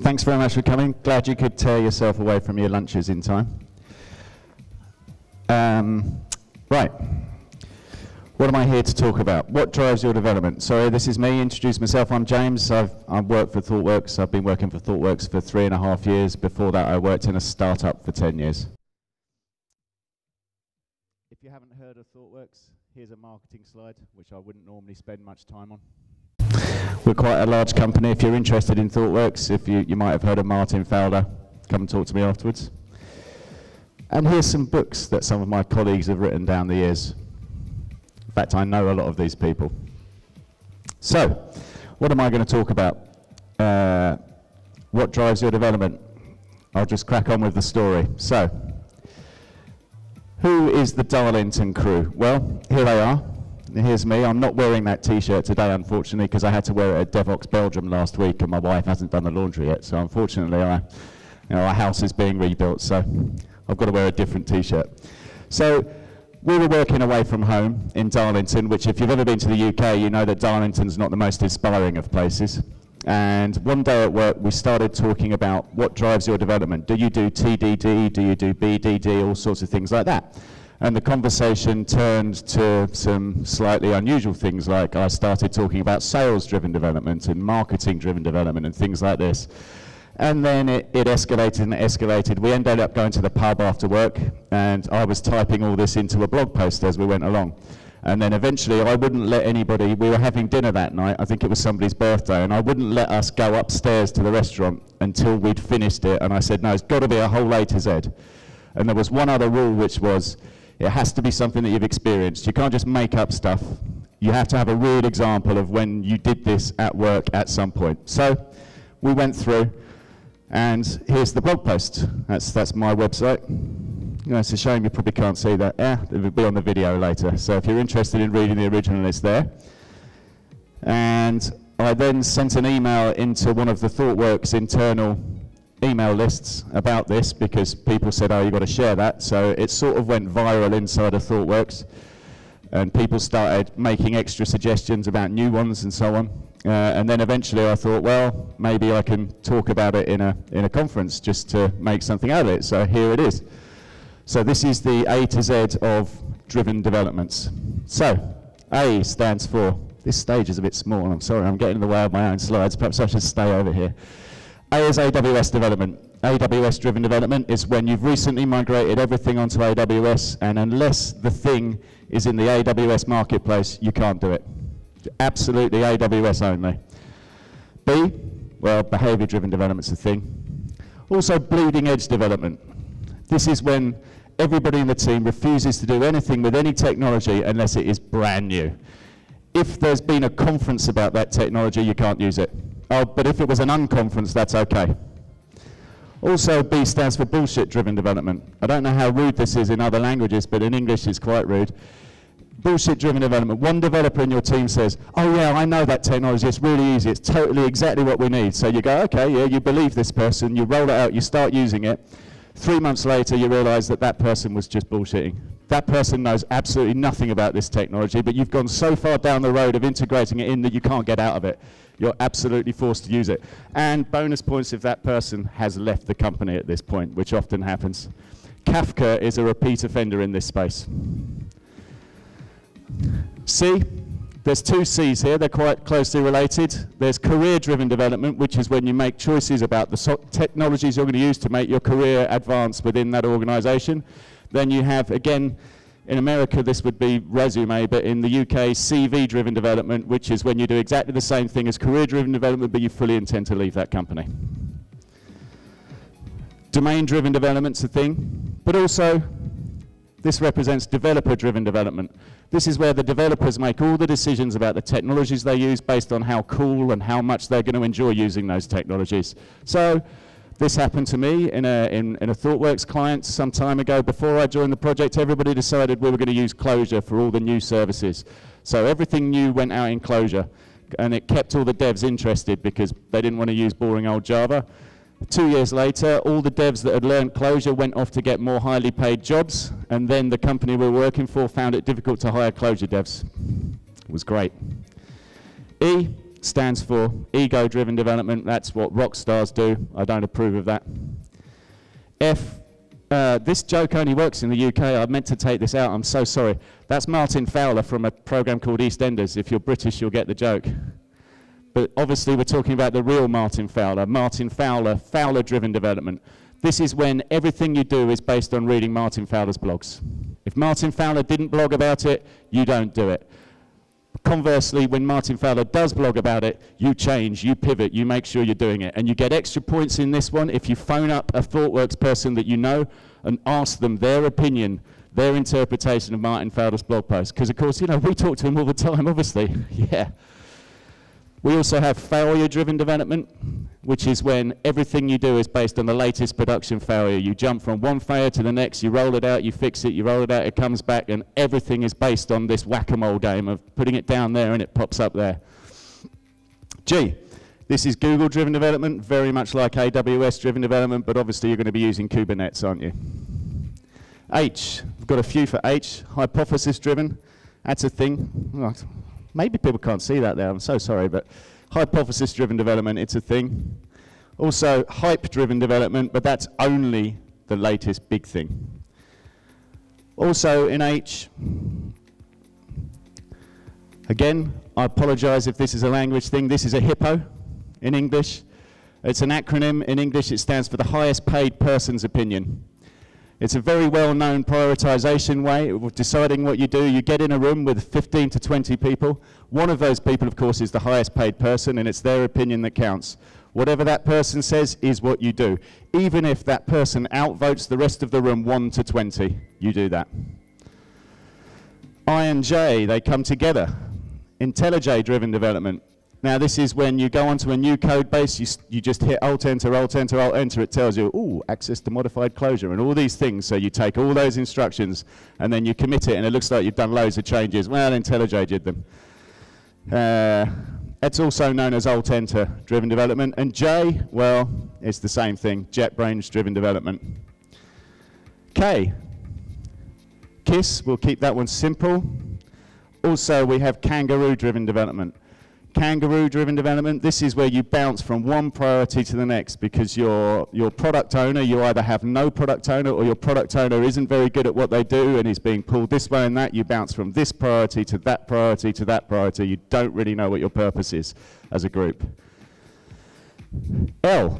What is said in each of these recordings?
Thanks very much for coming. Glad you could tear yourself away from your lunches in time. Um, right. What am I here to talk about? What drives your development? Sorry, this is me. Introduce myself. I'm James. I've, I've worked for ThoughtWorks. I've been working for ThoughtWorks for three and a half years. Before that, I worked in a startup for 10 years. If you haven't heard of ThoughtWorks, here's a marketing slide, which I wouldn't normally spend much time on. We're quite a large company. If you're interested in ThoughtWorks, if you, you might have heard of Martin Fowler, come and talk to me afterwards. And here's some books that some of my colleagues have written down the years In fact, I know a lot of these people. So, what am I going to talk about? Uh, what drives your development? I'll just crack on with the story. So, who is the Darlington crew? Well, here they are. Here's me. I'm not wearing that t-shirt today, unfortunately, because I had to wear it at Devoxx Belgium last week, and my wife hasn't done the laundry yet. So, unfortunately, I, you know, our house is being rebuilt, so I've got to wear a different t-shirt. So, we were working away from home in Darlington, which if you've ever been to the UK, you know that Darlington's not the most inspiring of places. And one day at work, we started talking about what drives your development. Do you do TDD? Do you do BDD? All sorts of things like that. And the conversation turned to some slightly unusual things, like I started talking about sales-driven development and marketing-driven development and things like this. And then it, it, escalated and escalated. We ended up going to the pub after work, and I was typing all this into a blog post as we went along. And then eventually, I wouldn't let anybody, we were having dinner that night, I think it was somebody's birthday, and I wouldn't let us go upstairs to the restaurant until we'd finished it. And I said, no, it's got to be a whole A to Z. And there was one other rule, which was it has to be something that you've experienced. You can't just make up stuff. You have to have a real example of when you did this at work at some point. So we went through. And here's the blog post. That's, that's my website. You know, it's a shame you probably can't see that. Yeah, it will be on the video later. So if you're interested in reading the original, it's there. And I then sent an email into one of the ThoughtWorks internal email lists about this because people said, oh, you've got to share that. So it sort of went viral inside of ThoughtWorks. And people started making extra suggestions about new ones and so on. Uh, and then eventually I thought, well, maybe I can talk about it in a, in a conference just to make something out of it. So here it is. So this is the A to Z of driven developments. So A stands for, this stage is a bit small, I'm sorry, I'm getting in the way of my own slides, perhaps I should stay over here. A is AWS development. AWS driven development is when you've recently migrated everything onto AWS and unless the thing is in the AWS marketplace, you can't do it absolutely AWS only. B, well, behavior-driven development's a thing. Also, bleeding edge development. This is when everybody in the team refuses to do anything with any technology unless it is brand new. If there's been a conference about that technology, you can't use it. Oh, but if it was an unconference, that's okay. Also, B stands for bullshit-driven development. I don't know how rude this is in other languages, but in English it's quite rude bullshit driven development. One developer in your team says, oh yeah, I know that technology, it's really easy, it's totally exactly what we need. So you go, okay, yeah, you believe this person, you roll it out, you start using it. Three months later, you realize that that person was just bullshitting. That person knows absolutely nothing about this technology, but you've gone so far down the road of integrating it in that you can't get out of it. You're absolutely forced to use it. And bonus points if that person has left the company at this point, which often happens. Kafka is a repeat offender in this space. C, there's two C's here, they're quite closely related. There's career-driven development, which is when you make choices about the so technologies you're going to use to make your career advance within that organization. Then you have, again, in America this would be resume, but in the UK, CV-driven development, which is when you do exactly the same thing as career-driven development, but you fully intend to leave that company. Domain-driven development's a thing, but also this represents developer-driven development. This is where the developers make all the decisions about the technologies they use based on how cool and how much they're going to enjoy using those technologies. So this happened to me in a, in, in a ThoughtWorks client some time ago. Before I joined the project, everybody decided we were going to use Clojure for all the new services. So everything new went out in Clojure. And it kept all the devs interested because they didn't want to use boring old Java. Two years later, all the devs that had learned Clojure went off to get more highly paid jobs, and then the company we were working for found it difficult to hire Clojure devs. It was great. E stands for ego-driven development. That's what rock stars do. I don't approve of that. F, uh, this joke only works in the UK. I meant to take this out. I'm so sorry. That's Martin Fowler from a program called EastEnders. If you're British, you'll get the joke. But obviously, we're talking about the real Martin Fowler. Martin Fowler, Fowler-driven development. This is when everything you do is based on reading Martin Fowler's blogs. If Martin Fowler didn't blog about it, you don't do it. Conversely, when Martin Fowler does blog about it, you change, you pivot, you make sure you're doing it. And you get extra points in this one if you phone up a ThoughtWorks person that you know and ask them their opinion, their interpretation of Martin Fowler's blog post. Because, of course, you know, we talk to him all the time, obviously. yeah. We also have failure-driven development, which is when everything you do is based on the latest production failure. You jump from one failure to the next, you roll it out, you fix it, you roll it out, it comes back, and everything is based on this whack-a-mole game of putting it down there and it pops up there. G, this is Google-driven development, very much like AWS-driven development, but obviously you're going to be using Kubernetes, aren't you? H, we've got a few for H, hypothesis-driven. That's a thing. Maybe people can't see that there, I'm so sorry, but hypothesis-driven development, it's a thing. Also, hype-driven development, but that's only the latest big thing. Also in H, again, I apologize if this is a language thing. This is a HIPPO in English. It's an acronym. In English, it stands for the highest paid person's opinion. It's a very well-known prioritization way of deciding what you do. You get in a room with 15 to 20 people. One of those people, of course, is the highest paid person, and it's their opinion that counts. Whatever that person says is what you do. Even if that person outvotes the rest of the room 1 to 20, you do that. I and J, they come together. IntelliJ-driven development. Now this is when you go onto a new code base, you, you just hit Alt Enter, Alt Enter, Alt Enter, it tells you, oh, access to modified closure and all these things. So you take all those instructions and then you commit it and it looks like you've done loads of changes. Well, IntelliJ did them. Uh, it's also known as Alt Enter driven development. And J, well, it's the same thing, JetBrains driven development. K, KISS, we'll keep that one simple. Also, we have Kangaroo driven development kangaroo-driven development, this is where you bounce from one priority to the next because your, your product owner, you either have no product owner or your product owner isn't very good at what they do and is being pulled this way and that. You bounce from this priority to that priority to that priority. You don't really know what your purpose is as a group. L,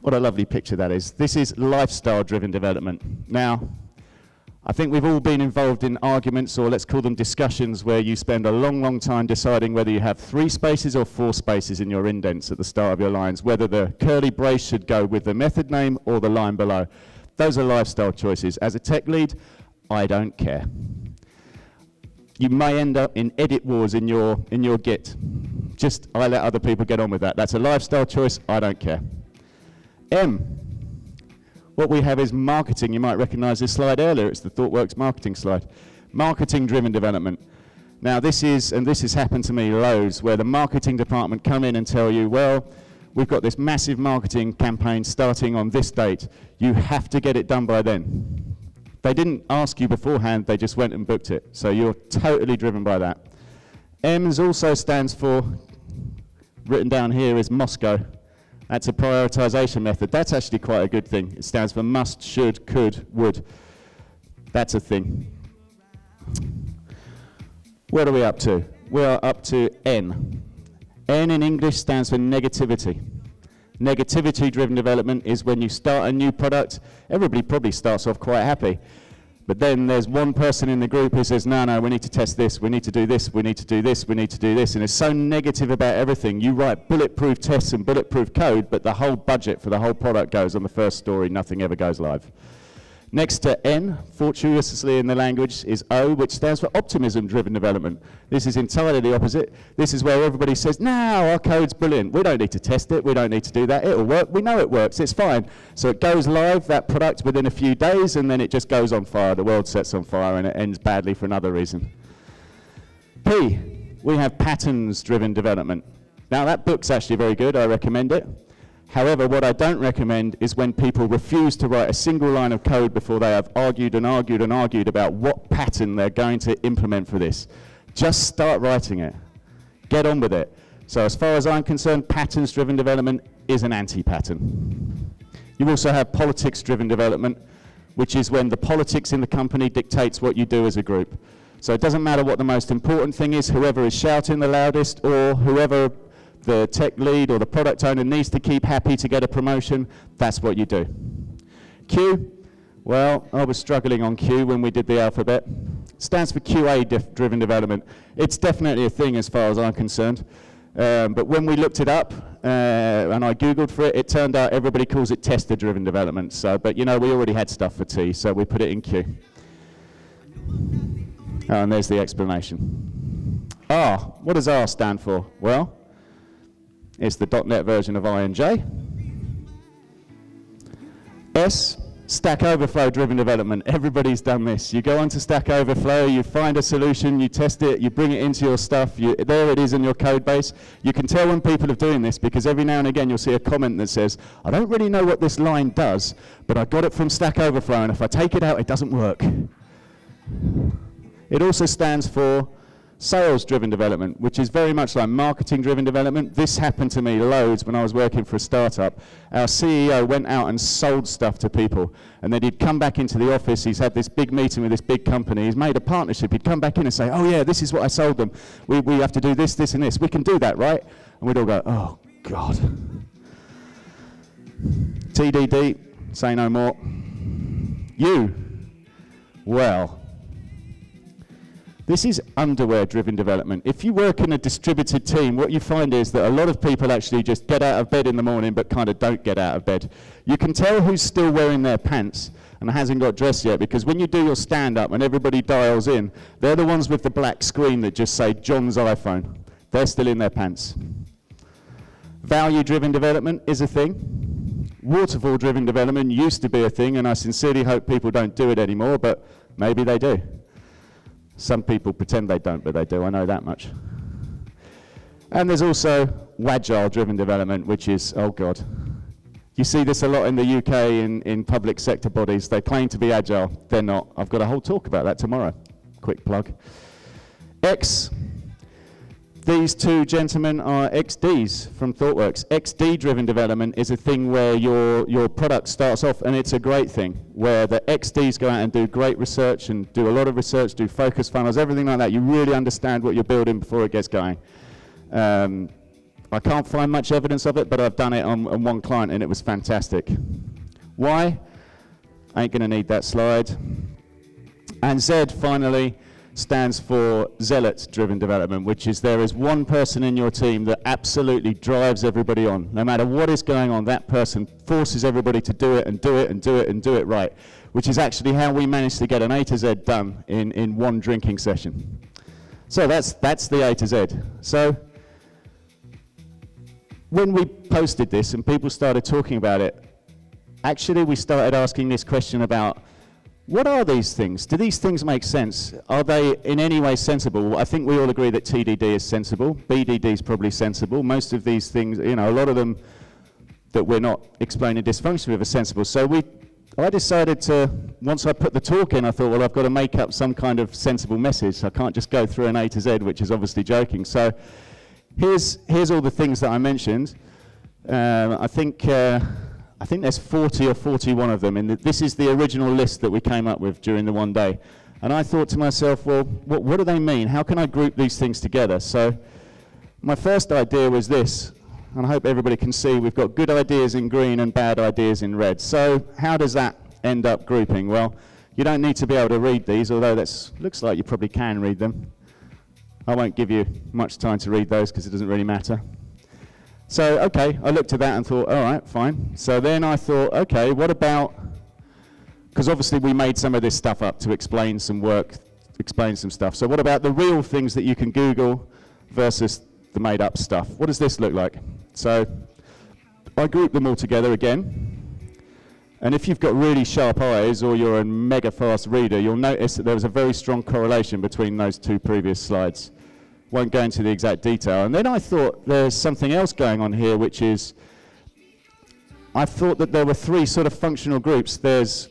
what a lovely picture that is. This is lifestyle-driven development. Now, I think we've all been involved in arguments, or let's call them discussions, where you spend a long, long time deciding whether you have three spaces or four spaces in your indents at the start of your lines, whether the curly brace should go with the method name or the line below. Those are lifestyle choices. As a tech lead, I don't care. You may end up in edit wars in your, in your Git. Just, I let other people get on with that. That's a lifestyle choice, I don't care. M, what we have is marketing. You might recognize this slide earlier. It's the ThoughtWorks marketing slide. Marketing-driven development. Now this is, and this has happened to me loads, where the marketing department come in and tell you, well, we've got this massive marketing campaign starting on this date. You have to get it done by then. They didn't ask you beforehand, they just went and booked it. So you're totally driven by that. EMS also stands for, written down here is MoSCoW. That's a prioritization method. That's actually quite a good thing. It stands for must, should, could, would. That's a thing. What are we up to? We're up to N. N in English stands for negativity. Negativity driven development is when you start a new product, everybody probably starts off quite happy. But then there's one person in the group who says, no, no, we need to test this, we need to do this, we need to do this, we need to do this. And it's so negative about everything. You write bulletproof tests and bulletproof code, but the whole budget for the whole product goes on the first story, nothing ever goes live. Next to N, fortuitously in the language, is O, which stands for optimism-driven development. This is entirely the opposite. This is where everybody says, no, our code's brilliant. We don't need to test it. We don't need to do that. It'll work. We know it works. It's fine. So it goes live, that product, within a few days, and then it just goes on fire. The world sets on fire, and it ends badly for another reason. P, we have patterns-driven development. Now, that book's actually very good. I recommend it. However, what I don't recommend is when people refuse to write a single line of code before they have argued and argued and argued about what pattern they're going to implement for this. Just start writing it. Get on with it. So as far as I'm concerned, patterns-driven development is an anti-pattern. You also have politics-driven development, which is when the politics in the company dictates what you do as a group. So it doesn't matter what the most important thing is, whoever is shouting the loudest or whoever the tech lead or the product owner needs to keep happy to get a promotion, that's what you do. Q, well, I was struggling on Q when we did the alphabet. It stands for QA driven development. It's definitely a thing as far as I'm concerned. Um, but when we looked it up uh, and I googled for it, it turned out everybody calls it tester-driven development. So, but you know, we already had stuff for T, so we put it in Q. Oh, and there's the explanation. R, what does R stand for? Well, it's the .NET version of INJ. S, Stack Overflow driven development. Everybody's done this. You go onto Stack Overflow, you find a solution, you test it, you bring it into your stuff, you, there it is in your code base. You can tell when people are doing this because every now and again you'll see a comment that says, I don't really know what this line does, but I got it from Stack Overflow and if I take it out, it doesn't work. It also stands for sales-driven development, which is very much like marketing-driven development. This happened to me loads when I was working for a startup. Our CEO went out and sold stuff to people, and then he'd come back into the office. He's had this big meeting with this big company. He's made a partnership. He'd come back in and say, "Oh yeah, this is what I sold them. We we have to do this, this, and this. We can do that, right?" And we'd all go, "Oh God." TDD, say no more. You, well. This is underwear-driven development. If you work in a distributed team, what you find is that a lot of people actually just get out of bed in the morning but kind of don't get out of bed. You can tell who's still wearing their pants and hasn't got dressed yet because when you do your stand-up and everybody dials in, they're the ones with the black screen that just say John's iPhone. They're still in their pants. Value-driven development is a thing. Waterfall-driven development used to be a thing, and I sincerely hope people don't do it anymore, but maybe they do. Some people pretend they don't, but they do. I know that much. And there's also Wagile-driven development, which is, oh God. You see this a lot in the UK in, in public sector bodies. They claim to be agile. They're not. I've got a whole talk about that tomorrow. Quick plug. X these two gentlemen are XDs from ThoughtWorks. XD-driven development is a thing where your, your product starts off, and it's a great thing, where the XDs go out and do great research and do a lot of research, do focus funnels, everything like that. You really understand what you're building before it gets going. Um, I can't find much evidence of it, but I've done it on, on one client, and it was fantastic. Why? I ain't going to need that slide. And Z, finally, stands for zealot-driven development, which is there is one person in your team that absolutely drives everybody on. No matter what is going on, that person forces everybody to do it and do it and do it and do it right, which is actually how we managed to get an A to Z done in, in one drinking session. So that's, that's the A to Z. So when we posted this and people started talking about it, actually we started asking this question about what are these things? Do these things make sense? Are they in any way sensible? I think we all agree that TDD is sensible. BDD is probably sensible. Most of these things, you know, a lot of them that we're not explaining dysfunction with are sensible. So we, I decided to, once I put the talk in, I thought, well, I've got to make up some kind of sensible message. I can't just go through an A to Z, which is obviously joking. So here's, here's all the things that I mentioned. Um, I think... Uh, I think there's 40 or 41 of them. And this is the original list that we came up with during the one day. And I thought to myself, well, what, what do they mean? How can I group these things together? So my first idea was this, and I hope everybody can see we've got good ideas in green and bad ideas in red. So how does that end up grouping? Well, you don't need to be able to read these, although that looks like you probably can read them. I won't give you much time to read those because it doesn't really matter. So, okay, I looked at that and thought, all right, fine. So then I thought, okay, what about, because obviously we made some of this stuff up to explain some work, explain some stuff. So what about the real things that you can Google versus the made up stuff? What does this look like? So I grouped them all together again. And if you've got really sharp eyes or you're a mega fast reader, you'll notice that there was a very strong correlation between those two previous slides won't go into the exact detail. And then I thought there's something else going on here, which is I thought that there were three sort of functional groups. There's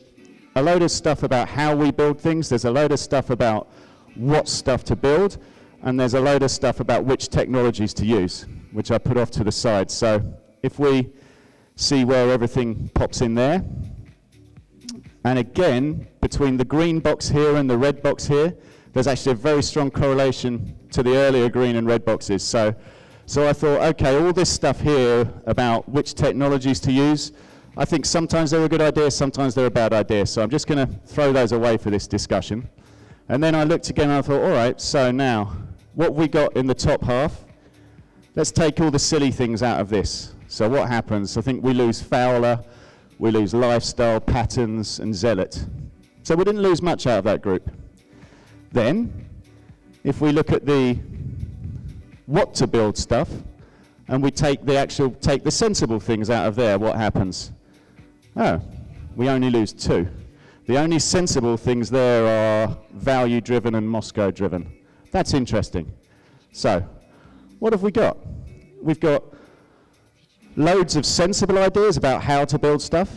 a load of stuff about how we build things, there's a load of stuff about what stuff to build, and there's a load of stuff about which technologies to use. which I put off to the side. So if we see where everything pops in there, and again, between the green box here and the red box here, there's actually a very strong correlation to the earlier green and red boxes. So, so I thought, okay, all this stuff here about which technologies to use, I think sometimes they're a good idea, sometimes they're a bad idea. So I'm just going to throw those away for this discussion. And then I looked again and I thought, all right, so now, what we got in the top half, let's take all the silly things out of this. So what happens? I think we lose Fowler, we lose Lifestyle, Patterns, and Zealot. So we didn't lose much out of that group. Then, if we look at the what to build stuff, and we take the actual, take the sensible things out of there, what happens? Oh, we only lose two. The only sensible things there are value driven and MoSCoW driven. That's interesting. So, what have we got? We've got loads of sensible ideas about how to build stuff,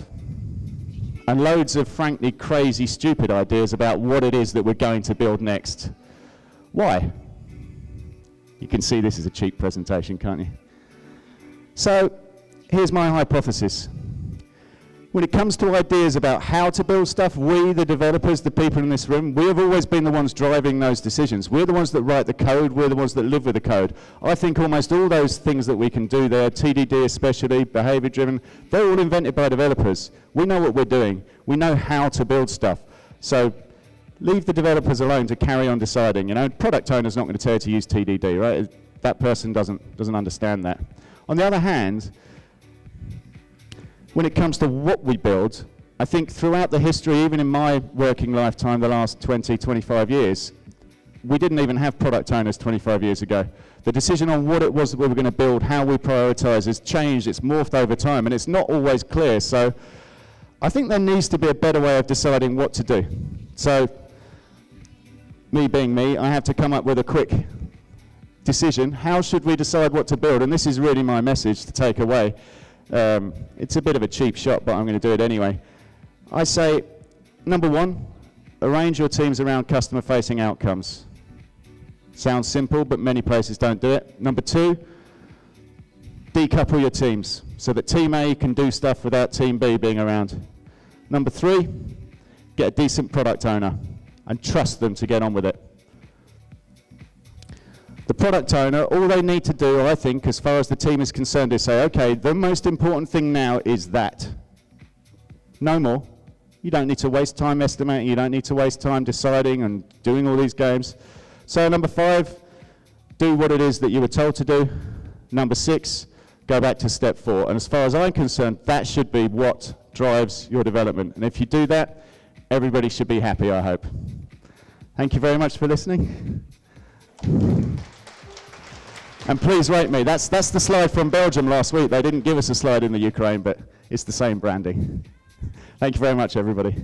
and loads of frankly crazy, stupid ideas about what it is that we're going to build next. Why? You can see this is a cheap presentation, can't you? So, here's my hypothesis. When it comes to ideas about how to build stuff, we, the developers, the people in this room, we have always been the ones driving those decisions. We're the ones that write the code, we're the ones that live with the code. I think almost all those things that we can do there, TDD especially, behavior driven, they're all invented by developers. We know what we're doing, we know how to build stuff. So leave the developers alone to carry on deciding. You know, product owner's not going to tell you to use TDD, right? That person doesn't, doesn't understand that. On the other hand, when it comes to what we build, I think throughout the history, even in my working lifetime, the last 20, 25 years, we didn't even have product owners 25 years ago. The decision on what it was that we were going to build, how we prioritize, has changed, it's morphed over time, and it's not always clear. So I think there needs to be a better way of deciding what to do. So, me being me, I have to come up with a quick decision. How should we decide what to build? And this is really my message to take away. Um, it's a bit of a cheap shot, but I'm going to do it anyway. I say, number one, arrange your teams around customer facing outcomes. Sounds simple, but many places don't do it. Number two, decouple your teams so that team A can do stuff without team B being around. Number three, get a decent product owner and trust them to get on with it. The product owner, all they need to do, I think, as far as the team is concerned, is say, okay, the most important thing now is that. No more. You don't need to waste time estimating, you don't need to waste time deciding and doing all these games. So, number five, do what it is that you were told to do. Number six, go back to step four. And as far as I'm concerned, that should be what drives your development. And if you do that, everybody should be happy, I hope. Thank you very much for listening. And please rate me. That's, that's the slide from Belgium last week. They didn't give us a slide in the Ukraine, but it's the same branding. Thank you very much, everybody.